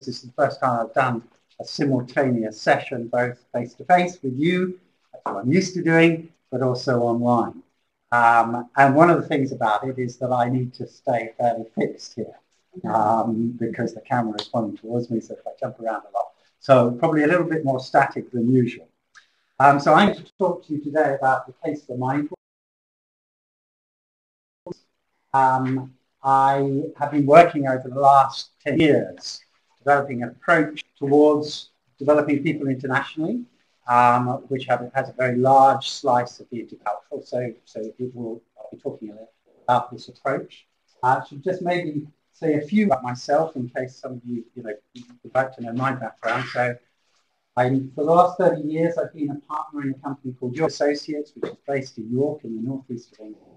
this is the first time I've done a simultaneous session, both face-to-face with you, that's what I'm used to doing, but also online. Um, and one of the things about it is that I need to stay fairly fixed here um, because the camera is pointing towards me, so if I jump around a lot. So probably a little bit more static than usual. Um, so I'm going to talk to you today about the case for mindfulness. Um, I have been working over the last 10 years developing an approach towards developing people internationally, um, which have, has a very large slice of the intercultural. So, so will, I'll be talking a little about this approach. I should just maybe say a few about myself in case some of you, you know, would like to know my background. So I, for the last 30 years, I've been a partner in a company called York Associates, which is based in York in the northeast of England.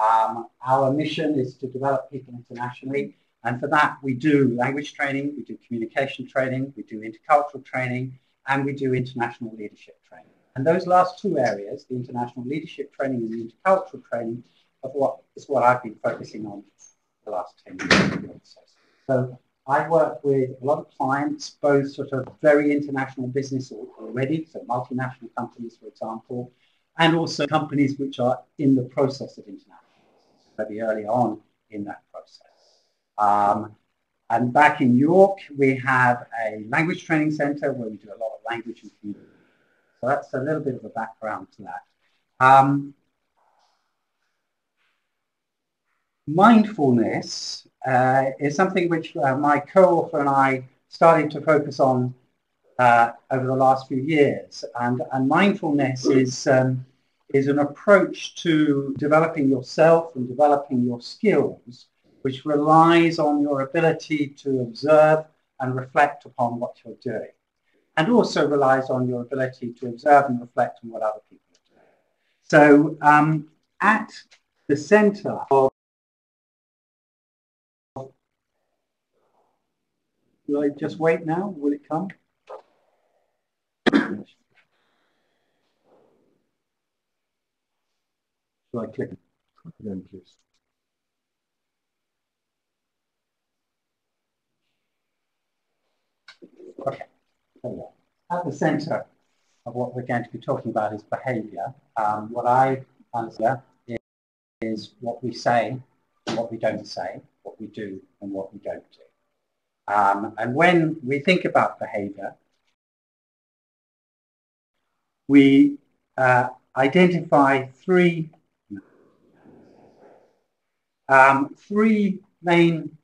Um, our mission is to develop people internationally. And for that, we do language training, we do communication training, we do intercultural training, and we do international leadership training. And those last two areas, the international leadership training and the intercultural training, of what is what I've been focusing on the last 10 years. So I work with a lot of clients, both sort of very international business already, so multinational companies, for example, and also companies which are in the process of international, very early on in that process. Um, and back in York, we have a language training center where we do a lot of language and community. So that's a little bit of a background to that. Um, mindfulness uh, is something which uh, my co-author and I started to focus on uh, over the last few years. And, and mindfulness is, um, is an approach to developing yourself and developing your skills, which relies on your ability to observe and reflect upon what you're doing. And also relies on your ability to observe and reflect on what other people are doing. So um, at the center of Will I just wait now? Will it come? Shall I click then, please? Okay. At the center of what we're going to be talking about is behavior. Um, what I answer is, is what we say and what we don't say, what we do and what we don't do. Um, and when we think about behavior, we uh, identify three, um, three main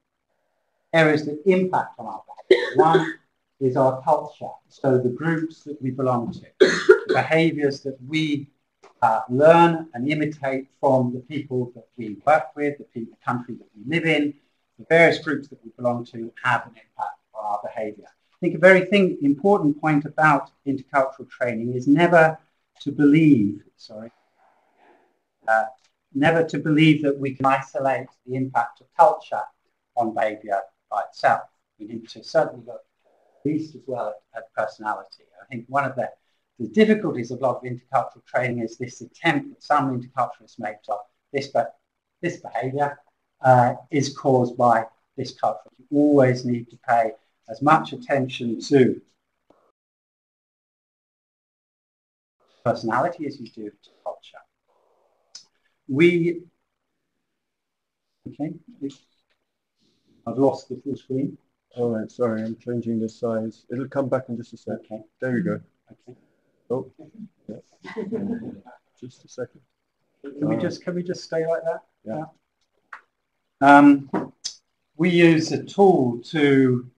areas that impact on our behavior. One is our culture, so the groups that we belong to, behaviors that we uh, learn and imitate from the people that we work with, the, people, the country that we live in, the various groups that we belong to have an impact on our behavior. I think a very thing, important point about intercultural training is never to believe, sorry, uh, never to believe that we can isolate the impact of culture on behavior by itself. We need to certainly look least as well at, personality. I think one of the, the difficulties of a lot of intercultural training is this attempt that some interculturalists make to this, but this behavior uh, is caused by this culture. You always need to pay as much attention to personality as you do to culture. We, okay, I've lost the full screen. All right, sorry, I'm changing the size. It'll come back in just a second. Okay. There you go. Okay. Oh, yeah. just a second. Can we just can we just stay like that? Yeah. Um, we use a tool to,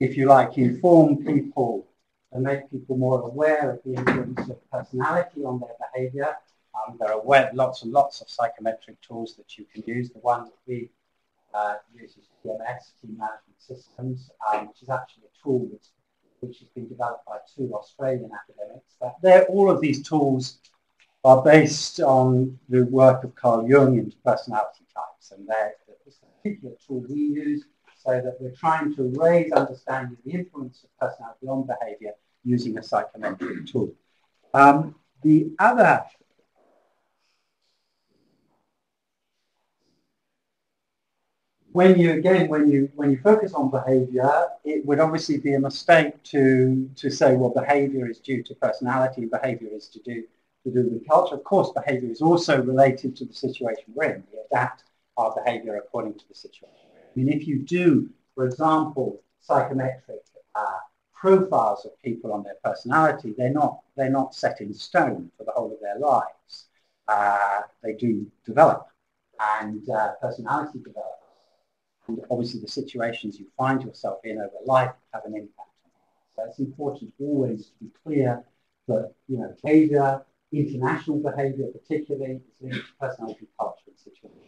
if you like, inform people and make people more aware of the influence of personality on their behavior. Um, there are lots and lots of psychometric tools that you can use. The one that we uh, use is TMS, Team Management Systems, um, which is actually a tool that's, which has been developed by two Australian academics. That all of these tools are based on the work of Carl Jung into personality types, and they're particular tool we use so that we're trying to raise understanding of the influence of personality on behavior using a psychometric tool. Um, the other when you again when you when you focus on behavior it would obviously be a mistake to to say well behavior is due to personality behavior is to do to do with culture. Of course behavior is also related to the situation we're in. We adapt our behavior according to the situation i mean if you do for example psychometric uh, profiles of people on their personality they're not they're not set in stone for the whole of their lives. Uh, they do develop and uh, personality develops and obviously the situations you find yourself in over life have an impact. So it's important always to be clear that, you know, behavior, international behavior particularly, is linked to personality, culture, and situation.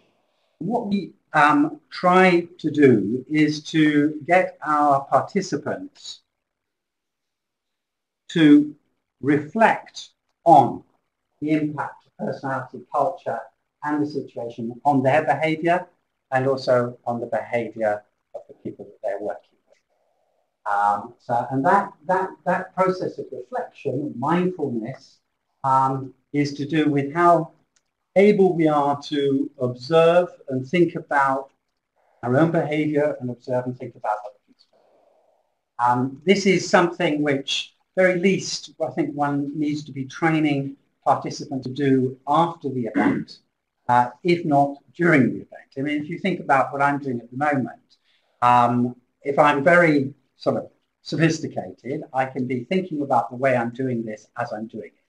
What we um, try to do is to get our participants to reflect on the impact of personality, culture, and the situation on their behavior and also on the behavior of the people that they're working with. Um, so, and that, that, that process of reflection, mindfulness, um, is to do with how able we are to observe and think about our own behavior and observe and think about other people's um, This is something which, very least, I think one needs to be training participants to do after the event uh, if not during the event. I mean, if you think about what I'm doing at the moment, um, if I'm very sort of sophisticated, I can be thinking about the way I'm doing this as I'm doing it.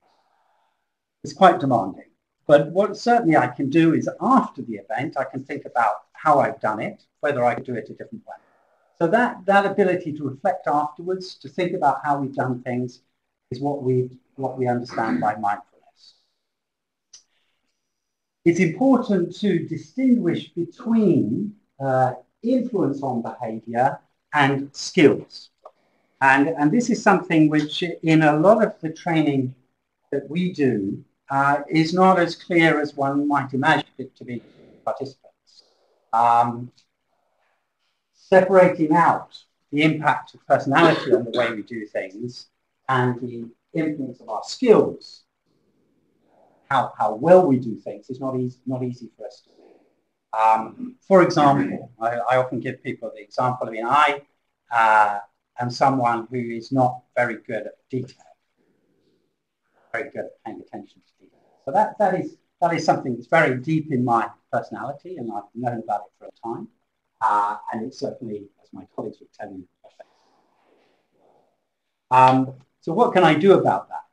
It's quite demanding. But what certainly I can do is after the event, I can think about how I've done it, whether I could do it a different way. So that, that ability to reflect afterwards, to think about how we've done things, is what we, what we understand by mindfulness it's important to distinguish between uh, influence on behavior and skills. And, and this is something which in a lot of the training that we do uh, is not as clear as one might imagine it to be participants. Um, separating out the impact of personality on the way we do things and the influence of our skills how, how well we do things is not easy, not easy for us to do. Um, for example, I, I, often give people the example, I mean, I uh, am someone who is not very good at detail, very good at paying attention to detail. So that, that, is, that is something that's very deep in my personality and I've known about it for a time. Uh, and it's certainly, as my colleagues would tell you, um, so what can I do about that?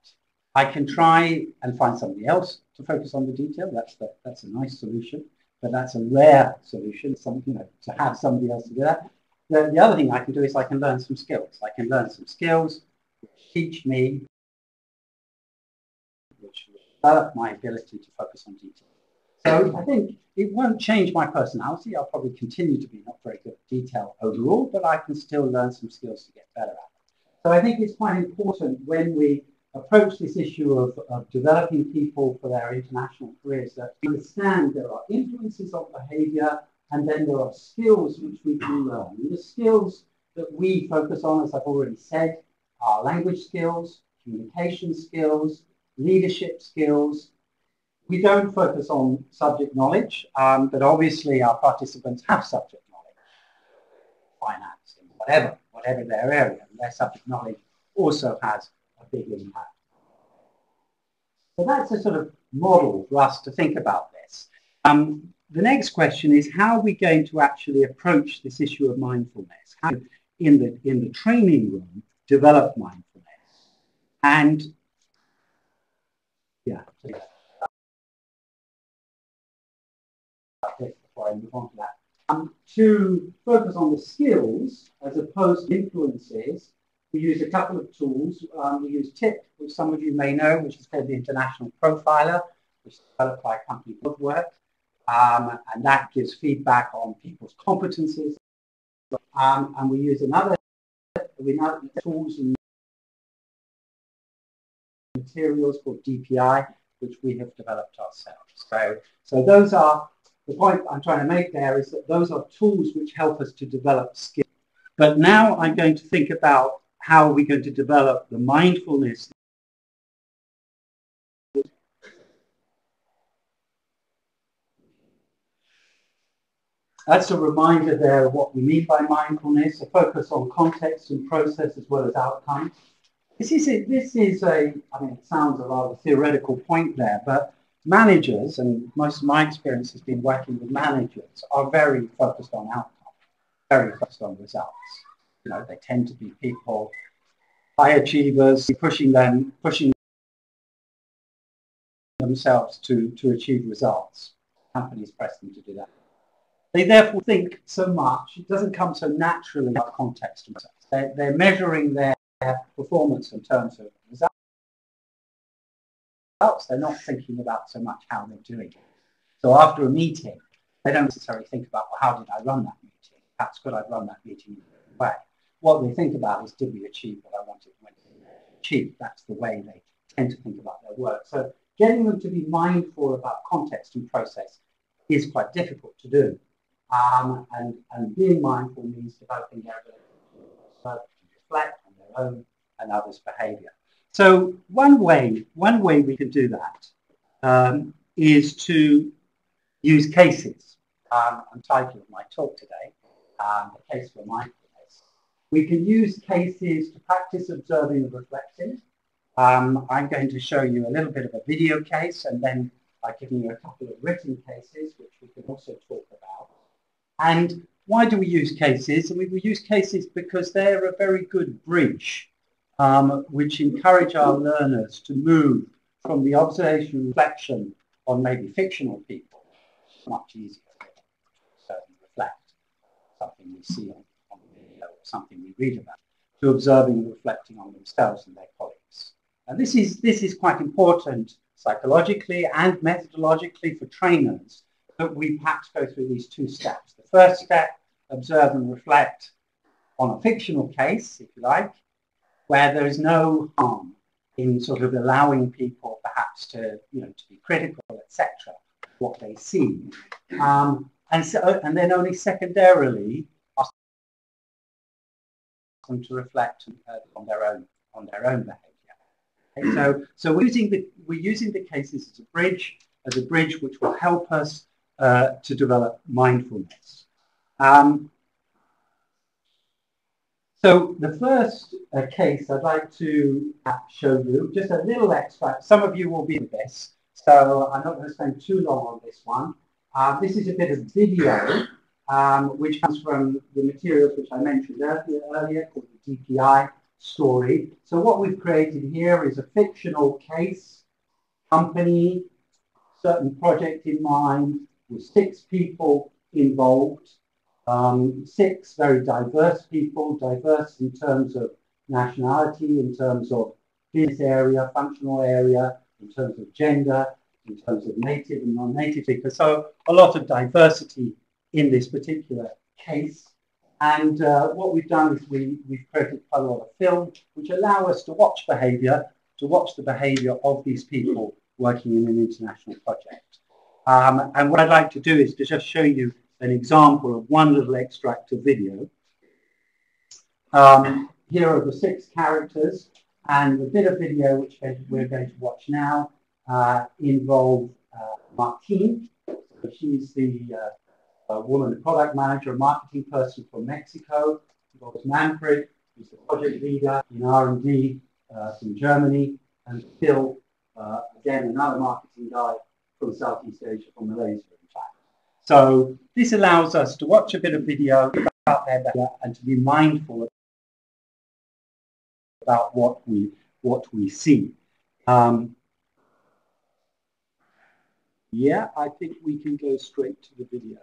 I can try and find somebody else to focus on the detail. That's the, that's a nice solution, but that's a rare solution. Some, you know, to have somebody else to do that. The, the other thing I can do is I can learn some skills. I can learn some skills teach me, which develop my ability to focus on detail. So I think it won't change my personality. I'll probably continue to be not very good at detail overall, but I can still learn some skills to get better at it. So I think it's quite important when we approach this issue of, of developing people for their international careers that understand there are influences of behavior and then there are skills which we can learn. And the skills that we focus on, as I've already said, are language skills, communication skills, leadership skills. We don't focus on subject knowledge, um, but obviously our participants have subject knowledge, finance, whatever, whatever their area. Their subject knowledge also has big impact. So that's a sort of model for us to think about this. Um, the next question is how are we going to actually approach this issue of mindfulness? How in the, in the training room develop mindfulness? And yeah, before I move on to that. Um, to focus on the skills as opposed to influences we use a couple of tools. Um, we use TIP, which some of you may know, which is called the International Profiler, which is developed by a company called Work. Um, and that gives feedback on people's competencies. Um, and we use another, we tools and materials called DPI, which we have developed ourselves. So, so those are, the point I'm trying to make there is that those are tools which help us to develop skills. But now I'm going to think about how are we going to develop the mindfulness that's a reminder there of what we mean by mindfulness, a focus on context and process as well as outcomes. This is a, this is a, I mean, it sounds a rather theoretical point there, but managers, and most of my experience has been working with managers, are very focused on outcomes, very focused on results. You know, they tend to be people, high achievers, pushing them, pushing themselves to, to achieve results. Companies press them to do that. They therefore think so much, it doesn't come so naturally out of context. They're, they're measuring their performance in terms of results. They're not thinking about so much how they're doing. it. So after a meeting, they don't necessarily think about, well, how did I run that meeting? Perhaps could I run that meeting in a way? What they think about is, did we achieve what I wanted to achieve? That's the way they tend to think about their work. So getting them to be mindful about context and process is quite difficult to do. Um, and, and being mindful means developing their ability to reflect on their own and others' behavior. So one way, one way we can do that um, is to use cases. Um, I'm title of my talk today, um, the case for mindfulness. We can use cases to practice observing and reflecting. Um, I'm going to show you a little bit of a video case and then I've you a couple of written cases which we can also talk about. And why do we use cases? We, we use cases because they're a very good bridge um, which encourage our learners to move from the observation reflection on maybe fictional people, much easier to reflect something we see on, something we read about, to observing and reflecting on themselves and their colleagues. And this is, this is quite important psychologically and methodologically for trainers that we perhaps go through these two steps. The first step, observe and reflect on a fictional case, if you like, where there is no harm in sort of allowing people perhaps to, you know, to be critical, etc., what they see. Um, and, so, and then only secondarily them to reflect on their own on their own behaviour. Okay, so, so we're using the we're using the cases as a bridge, as a bridge which will help us uh, to develop mindfulness. Um, so the first uh, case I'd like to show you, just a little extract. Some of you will be in this, so I'm not going to spend too long on this one. Uh, this is a bit of video, um, which comes from the materials which I mentioned earlier, earlier called the DPI story. So what we've created here is a fictional case, company, certain project in mind, with six people involved um, six very diverse people, diverse in terms of nationality, in terms of business area, functional area, in terms of gender, in terms of native and non-native speakers. So a lot of diversity in this particular case. And uh, what we've done is we, we've created quite a lot of film which allow us to watch behavior, to watch the behavior of these people working in an international project. Um, and what I'd like to do is to just show you an example of one little extract of video. Um, here are the six characters and the bit of video which we're going to watch now uh, involve uh, Martine. So she's the uh, woman, the product manager, a marketing person from Mexico. Involves Manfred, who's the project leader in R&D uh, from Germany, and Phil, uh, again, another marketing guy from Southeast Asia, from Malaysia. in fact. So this allows us to watch a bit of video about their and to be mindful about what we what we see. Um, yeah, I think we can go straight to the video.